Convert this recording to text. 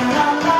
la la la.